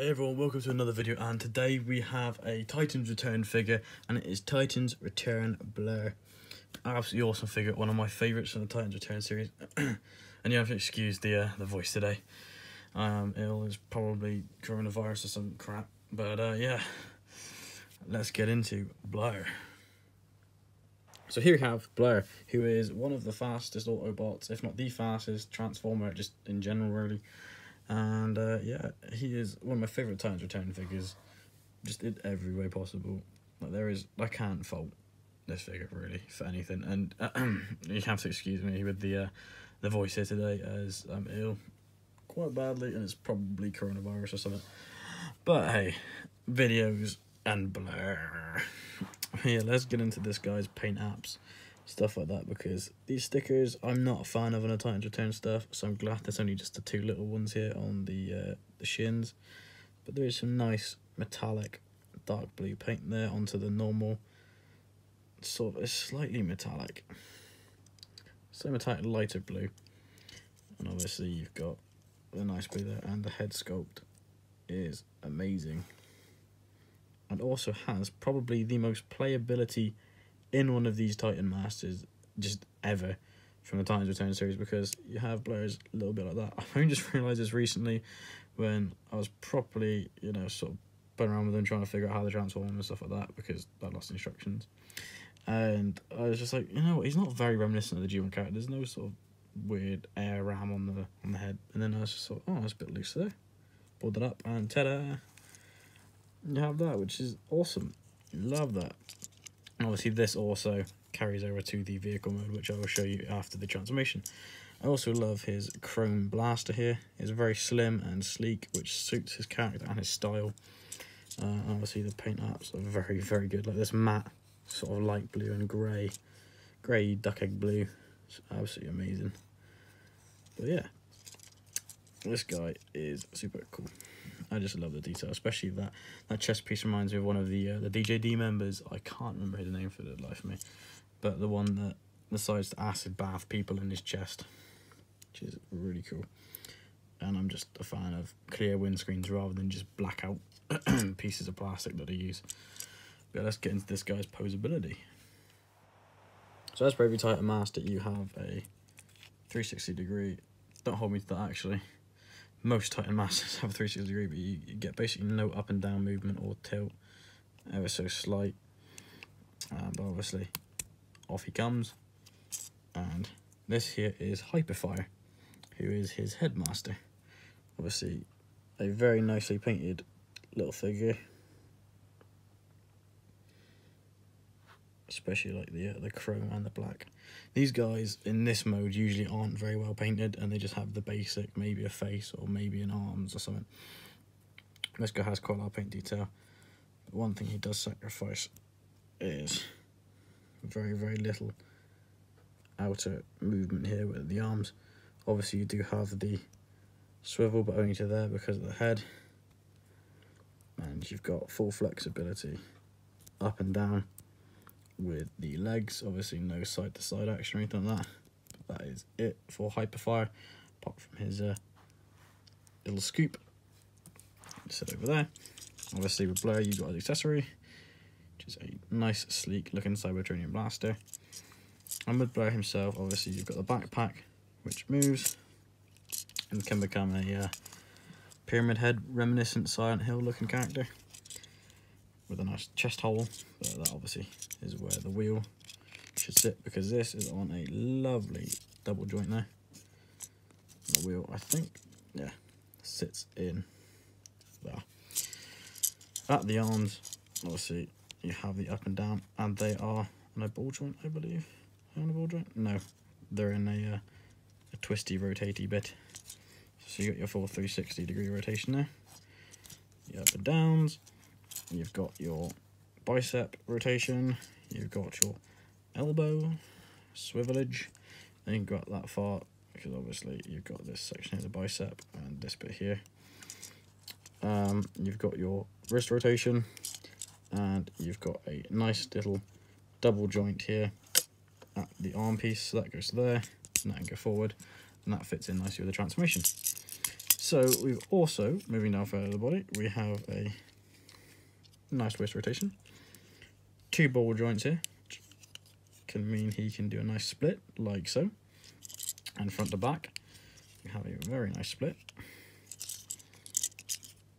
Hey everyone, welcome to another video and today we have a Titans Return figure and it is Titans Return Blurr. Absolutely awesome figure, one of my favourites from the Titans Return series. and you have to excuse the uh, the voice today. Um, ill is probably coronavirus or some crap, but uh, yeah, let's get into Blurr. So here we have Blurr, who is one of the fastest Autobots, if not the fastest Transformer, just in general really. And uh, yeah, he is one of my favourite Titans Return figures, just in every way possible. Like there is, I can't fault this figure really for anything. And uh, you have to excuse me with the uh, the voice here today, as I'm ill quite badly, and it's probably coronavirus or something. But hey, videos and Blurr. yeah, let's get into this guy's paint apps stuff like that because these stickers I'm not a fan of on the Titans Return stuff so I'm glad there's only just the two little ones here on the uh, the shins. But there is some nice metallic dark blue paint there onto the normal sort of a slightly metallic. So metallic lighter blue. And obviously you've got the nice blue there and the head sculpt is amazing. And also has probably the most playability in one of these Titan Masters just ever from the Titans Return series because you have Blurr's a little bit like that. I've only just realised this recently when I was properly, you know, sort of playing around with them trying to figure out how they transform and stuff like that because I lost instructions. And I was just like, you know what, he's not very reminiscent of the G1 character. There's no sort of weird air ram on the on the head. And then I was just like, oh, that's a bit loose there. Pulled it up and ta-da! You have that, which is awesome. Love that. Obviously this also carries over to the vehicle mode, which I will show you after the transformation. I also love his chrome blaster here. It's very slim and sleek, which suits his character and his style. Uh, obviously the paint apps are very, very good. Like this matte sort of light blue and grey, grey duck egg blue. It's absolutely amazing. But yeah, this guy is super cool. I just love the detail, especially that that chest piece reminds me of one of the uh, the DJD members. I can't remember the name for the life of me, but the one that decides to acid bath people in his chest, which is really cool. And I'm just a fan of clear windscreens rather than just blackout pieces of plastic that I use. But let's get into this guy's posability. So as per every Titan Master, you have a 360 degree. Don't hold me to that actually most Titan Masters have a 360 degree, but you, you, get basically no up and down movement or tilt, ever so slight. Uh, but obviously, off he comes. And this here is Hyperfire, who is his headmaster. Obviously, a very nicely painted little figure. Especially like the uh, the chrome and the black. These guys in this mode usually aren't very well painted and they just have the basic, maybe a face or maybe an arms or something. This guy has quite a lot of paint detail. But one thing he does sacrifice is very, very little outer movement here with the arms. Obviously you do have the swivel but only to there because of the head. And you've got full flexibility up and down with the legs. Obviously no side to side action or anything like that. But that is it for Hyperfire, apart from his uh, little scoop. Sit over there. Obviously with Blurr you've got his accessory, which is a nice sleek looking Cybertronian blaster. And with Blurr himself, obviously you've got the backpack, which moves and can become a uh, pyramid head reminiscent Silent Hill looking character with a nice chest hole. But that obviously is where the wheel should sit because this is on a lovely double joint there. The wheel, I think, yeah, sits in there. At the arms, obviously, you have the up and down, and they are on a ball joint, I believe. On a ball joint? No, they're in a, uh, a twisty, rotatey bit. So you got your full 360 degree rotation there. Your up and downs, You've got your bicep rotation. You've got your elbow swivelage. And you've got that far because obviously you've got this section of the bicep and this bit here. Um, you've got your wrist rotation and you've got a nice little double joint here at the arm piece. So that goes there and that can go forward and that fits in nicely with the transformation. So we've also, moving down further the body, we have a nice waist rotation. Two ball joints here. Can mean he can do a nice split, like so. And front to back, we have a very nice split.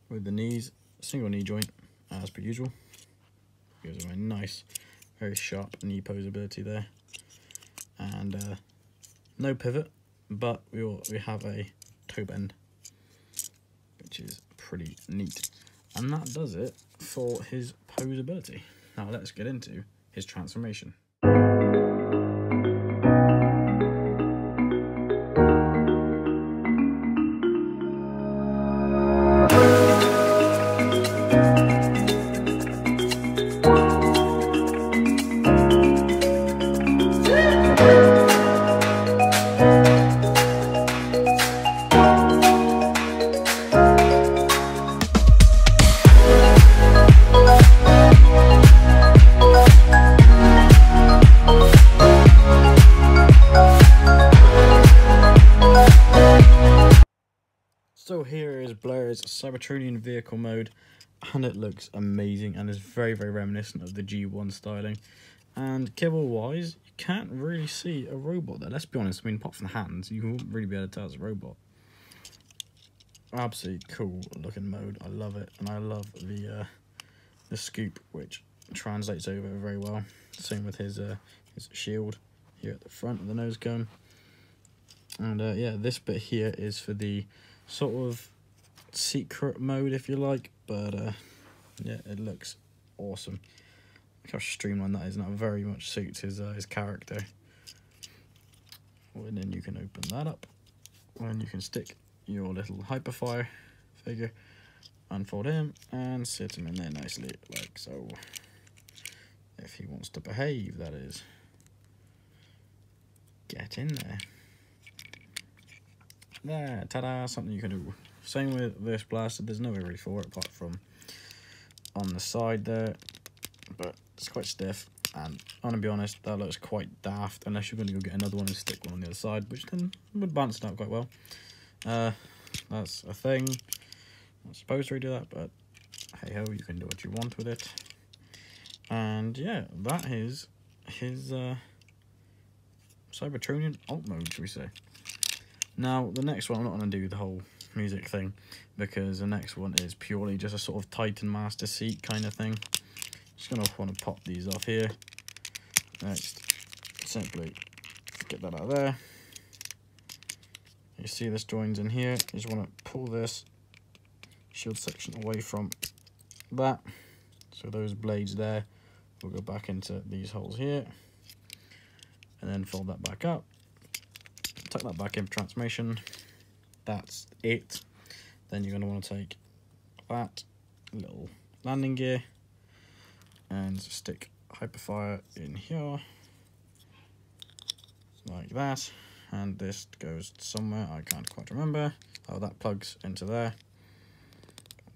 With the knees, single knee joint, as per usual. Gives him a nice, very sharp knee posability there. And uh, no pivot, but we, will, we have a toe bend which is pretty neat. And that does it for his posability. Now let's get into his transformation. Cybertronian vehicle mode and it looks amazing and is very very reminiscent of the G1 styling. And kibble wise you can't really see a robot there let's be honest. I mean apart from the hands you won't really be able to tell it's a robot. Absolutely cool looking mode I love it. And I love the uh, the scoop which translates over very well. Same with his uh, his shield here at the front of the nose cone and uh, yeah this bit here is for the sort of secret mode if you like but uh yeah it looks awesome. Look how streamlined that is and that very much suits his uh, his character. And then you can open that up and you can stick your little hyperfire figure unfold him and sit him in there nicely like so. If he wants to behave that is. Get in there. There, ta-da, something you can do. Same with this blaster, there's no way really for it apart from on the side there, but it's quite stiff, and I'm gonna be honest, that looks quite daft, unless you're gonna go get another one and stick one on the other side, which then would balance it out quite well. Uh, that's a thing, I'm supposed to redo that, but hey ho, you can do what you want with it. And yeah, that is his uh, Cybertronian alt mode, should we say. Now, the next one, I'm not going to do the whole music thing because the next one is purely just a sort of Titan Master seat kind of thing. Just going to want to pop these off here. Next, simply get that out of there. You see this joins in here. You just want to pull this shield section away from that. So those blades there will go back into these holes here. And then fold that back up tuck that back in for transformation. That's it. Then you're going to want to take that little landing gear and stick hyperfire in here like that and this goes somewhere I can't quite remember oh that plugs into there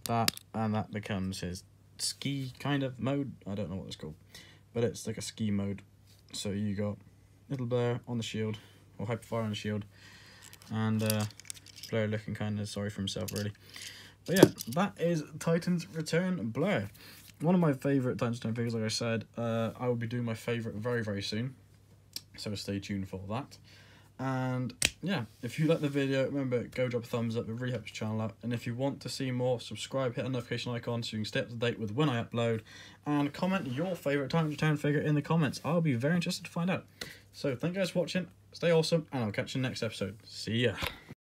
that and that becomes his ski kind of mode I don't know what it's called but it's like a ski mode so you got little Blurr on the shield or Hyperfire on the shield. And uh, Looking kind of sorry for himself, really. But yeah, that is Titan's Return Blurr. One of my favourite Titan's Return figures, like I said. Uh, I will be doing my favourite very, very soon. So stay tuned for that. And yeah, if you like the video, remember, go drop a thumbs up. It really helps the channel out. And if you want to see more, subscribe, hit the notification icon so you can stay up to date with when I upload. And comment your favourite Titan's Return figure in the comments. I'll be very interested to find out. So thank you guys for watching. Stay awesome, and I'll catch you next episode. See ya.